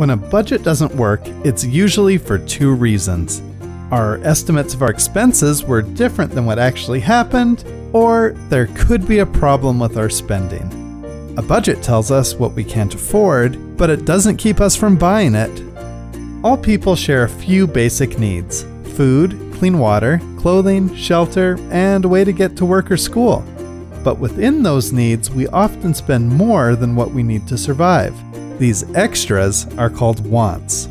When a budget doesn't work, it's usually for two reasons. Our estimates of our expenses were different than what actually happened, or there could be a problem with our spending. A budget tells us what we can't afford, but it doesn't keep us from buying it. All people share a few basic needs food, clean water, clothing, shelter, and a way to get to work or school. But within those needs, we often spend more than what we need to survive. These extras are called wants.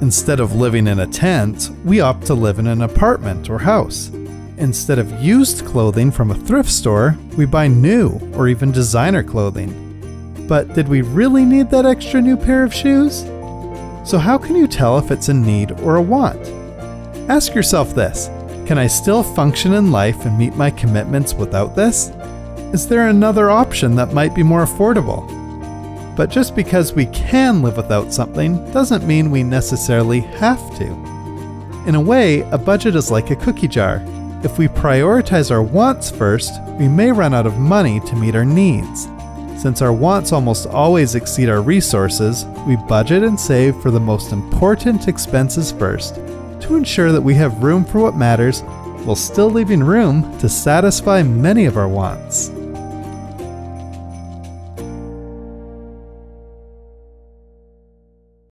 Instead of living in a tent, we opt to live in an apartment or house. Instead of used clothing from a thrift store, we buy new or even designer clothing. But did we really need that extra new pair of shoes? So, how can you tell if it's a need or a want? Ask yourself this Can I still function in life and meet my commitments without this? Is there another option that might be more affordable? But just because we can live without something doesn't mean we necessarily have to. In a way, a budget is like a cookie jar. If we prioritize our wants first, we may run out of money to meet our needs. Since our wants almost always exceed our resources, we budget and save for the most important expenses first to ensure that we have room for what matters while still leaving room to satisfy many of our wants.